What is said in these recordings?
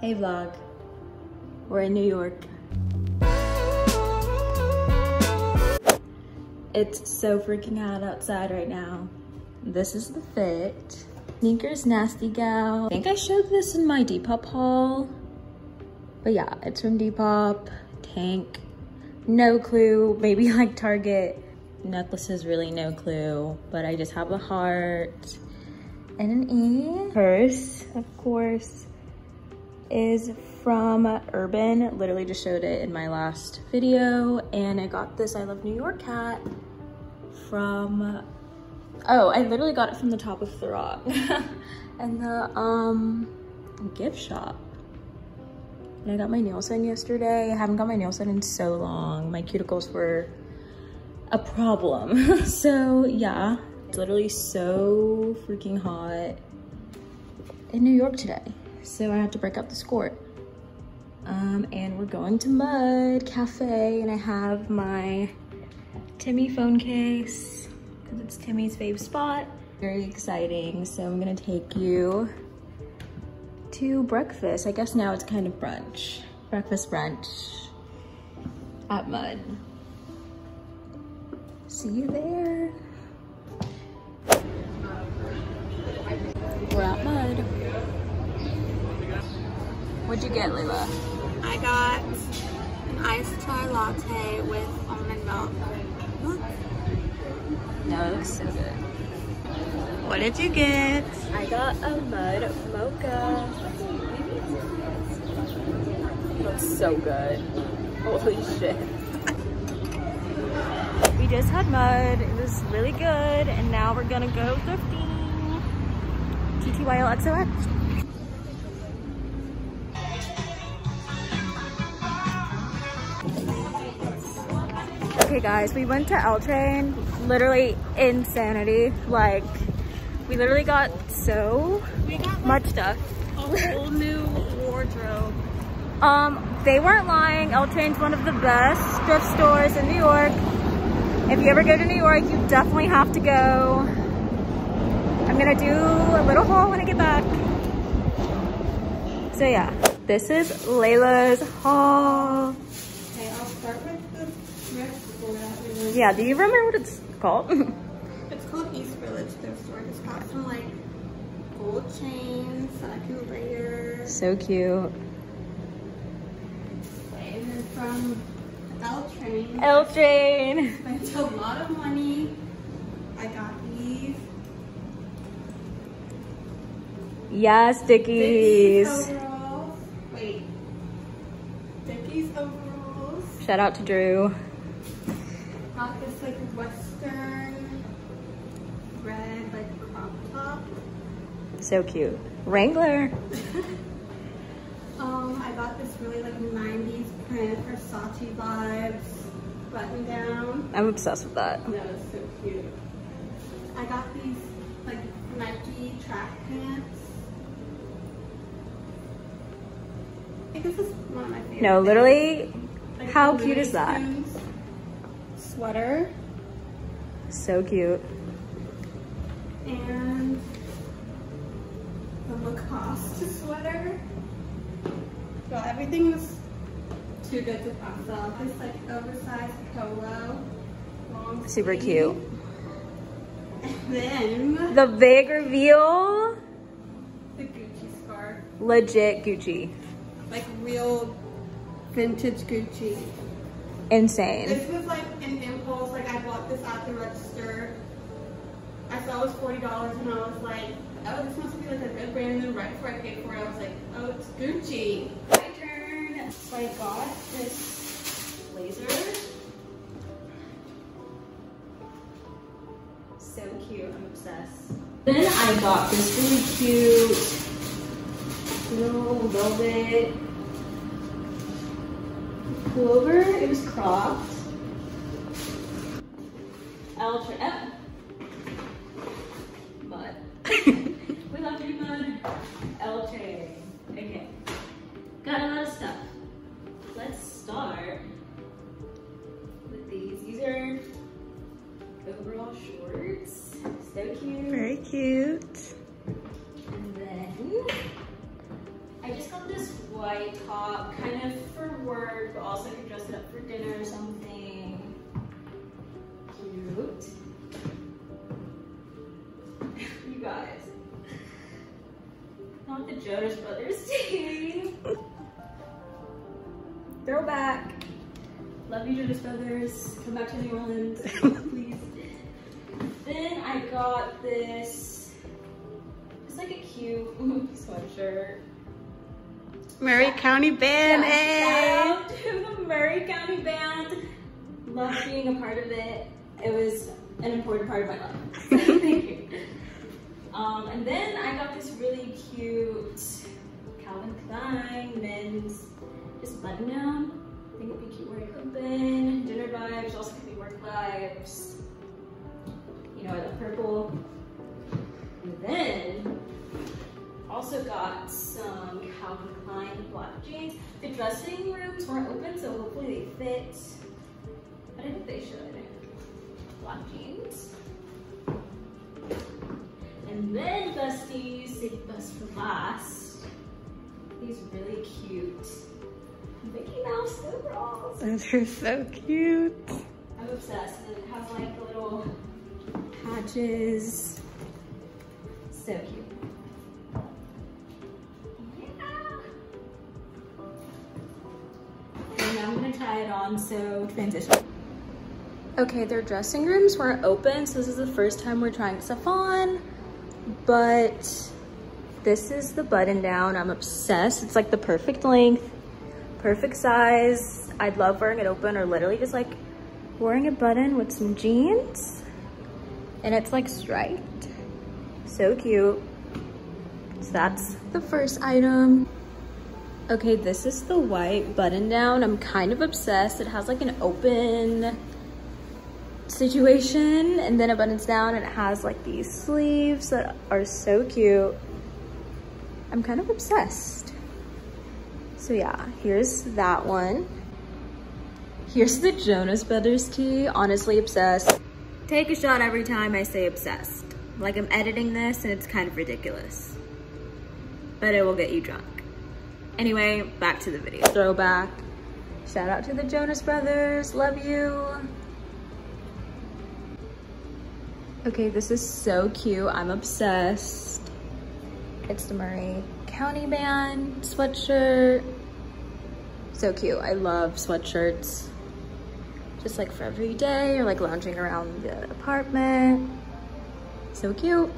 Hey vlog, we're in New York. It's so freaking hot outside right now. This is the fit. Sneakers Nasty Gal. I think I showed this in my Depop haul. But yeah, it's from Depop. Tank. No clue. Maybe like Target. Necklaces, really no clue. But I just have a heart and an E. Purse, of course, is from Urban. Literally just showed it in my last video. And I got this I Love New York hat from Oh, I literally got it from the top of the rock. and the um gift shop. And I got my nails done yesterday. I haven't got my nails done in so long. My cuticles were a problem. so yeah, it's literally so freaking hot in New York today. So I had to break up the score. Um, and we're going to Mud Cafe and I have my Timmy phone case because it's Timmy's fave spot. Very exciting. So I'm gonna take you to breakfast. I guess now it's kind of brunch. Breakfast brunch at Mud. See you there. What'd you get, Layla? I got an iced chai latte with almond milk. No, it looks so good. What did you get? I got a mud mocha. It looks so good. Holy shit. We just had mud. It was really good. And now we're gonna go thrifting. TTYLXOX. Okay guys, we went to L Train, literally insanity. Like, we literally got so got much stuff. A whole new wardrobe. Um, they weren't lying. L Train's one of the best thrift stores in New York. If you ever go to New York, you definitely have to go. I'm gonna do a little haul when I get back. So yeah, this is Layla's haul. Okay, I'll start with the thrift store that we went Yeah, do you remember what it's called? It's called East Village Thrift Store. It's got some like gold chains I so cute. And then from L Train. L Train. Spent a lot of money. I got these. Yes, Dickies Dickies. overalls. Wait. Dickies overalls. Shout out to Drew. Got this like western red like crop top. So cute. Wrangler. Um, I got this really like 90s print Versace vibes button down. I'm obsessed with that. That was so cute. I got these like Nike track pants. I think this is one of my favorite. No, literally, Like how cute is that? Tunes Sweater So cute. and the Lacoste sweater. Well, everything was too good to pass up. This like oversized polo, long Super sleeve. cute. And then The big reveal. the Gucci scarf, Legit Gucci. like real vintage Gucci. Insane. This was like impulse. Like I bought this at the register. I saw it was forty dollars, and I was like, "Oh, this must be like a good brand." And then right before I paid for it, I was like, "Oh, it's Gucci." My turn. So I got this blazer. So cute. I'm obsessed. Then I got this really cute little velvet pullover. It was cropped. Oh. Mud. we love you, Mud. L train. Okay. Got a lot Throwback. Love you, Jonas Brothers. Come back to New Orleans, please. then I got this, it's like a cute sweatshirt. Murray yeah. County Band, yeah, hey! Shout out to the Murray County Band. Love being a part of it. It was an important part of my life. So thank you. Um, and then I got this really cute Calvin Klein men's just button down. I think it'd be cute wearing open, dinner vibes, also could be work vibes. You know, I love purple. And then also got some Calvin Klein black jeans. The dressing rooms weren't open, so hopefully they fit. But I think they should. Black jeans. And then besties, save best for last. These really cute Mickey Mouse overalls. Those are so cute. I'm obsessed. And it has like little patches. So cute. Yeah. And I'm gonna try it on, so transition. Okay, their dressing rooms weren't open, so this is the first time we're trying stuff on, but this is the button down. I'm obsessed. It's like the perfect length perfect size. I'd love wearing it open or literally just like wearing a button with some jeans. And it's like striped. So cute. So that's the first item. Okay, this is the white button down. I'm kind of obsessed. It has like an open situation and then it buttons down and it has like these sleeves that are so cute. I'm kind of obsessed. So yeah, here's that one. Here's the Jonas Brothers tee, honestly obsessed. Take a shot every time I say obsessed. Like I'm editing this and it's kind of ridiculous. But it will get you drunk. Anyway, back to the video. Throwback. Shout out to the Jonas Brothers, love you. Okay, this is so cute, I'm obsessed. It's the Murray County Band sweatshirt. So cute. I love sweatshirts. Just like for every day or like lounging around the apartment. So cute.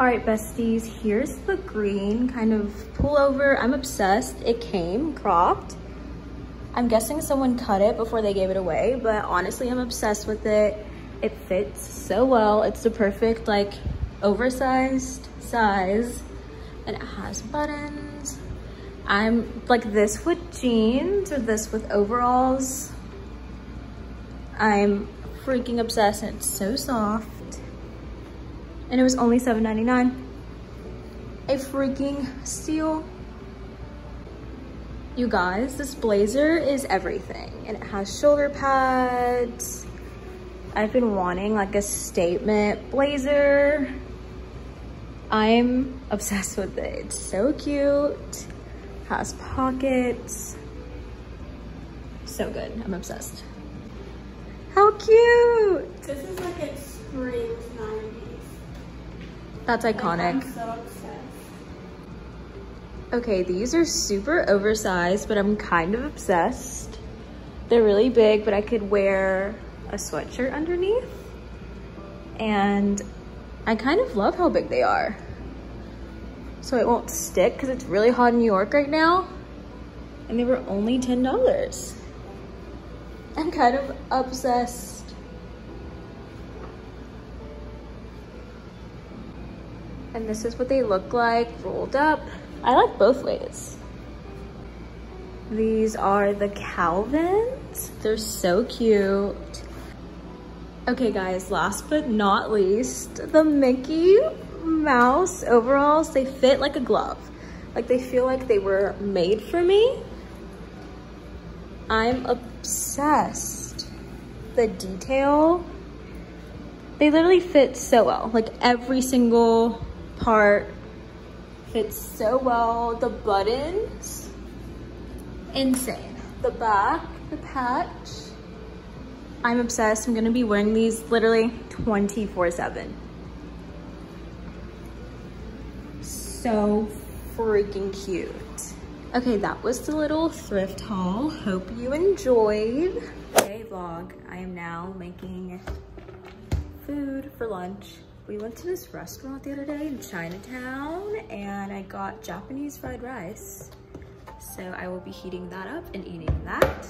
All right, besties, here's the green kind of pullover. I'm obsessed. It came cropped. I'm guessing someone cut it before they gave it away, but honestly, I'm obsessed with it. It fits so well. It's the perfect like oversized size and it has buttons. I'm like this with jeans or this with overalls. I'm freaking obsessed and it's so soft. And it was only $7.99. A freaking steal. You guys, this blazer is everything. And it has shoulder pads. I've been wanting like a statement blazer. I'm obsessed with it. It's so cute has pockets. So good, I'm obsessed. How cute! This is like a spring 90s. That's iconic. Like, so obsessed. okay, these are super oversized, but I'm kind of obsessed. They're really big, but I could wear a sweatshirt underneath. And I kind of love how big they are so it won't stick because it's really hot in New York right now. And they were only $10. I'm kind of obsessed. And this is what they look like rolled up. I like both ways. These are the Calvins. They're so cute. Okay guys, last but not least, the Mickey Mouse overalls. They fit like a glove. Like they feel like they were made for me. I'm obsessed. The detail, they literally fit so well. Like every single part fits so well. The buttons, insane. The back, the patch, I'm obsessed. I'm gonna be wearing these literally 24 seven. So freaking cute. Okay, that was the little thrift haul. Hope you enjoyed. Hey vlog, I am now making food for lunch. We went to this restaurant the other day in Chinatown and I got Japanese fried rice. So I will be heating that up and eating that.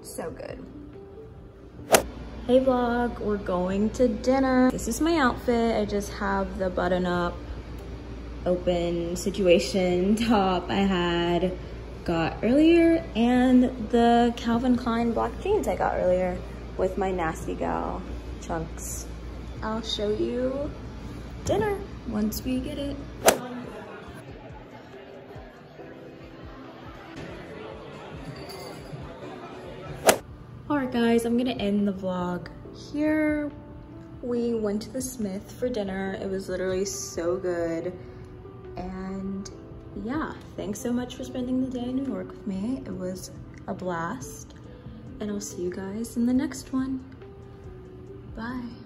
So good. Hey vlog, we're going to dinner. This is my outfit. I just have the button up, open situation top I had got earlier and the Calvin Klein black jeans I got earlier with my Nasty Gal chunks. I'll show you dinner once we get it. Guys, I'm gonna end the vlog here. We went to the Smith for dinner. It was literally so good. And yeah, thanks so much for spending the day in New York with me. It was a blast. And I'll see you guys in the next one. Bye.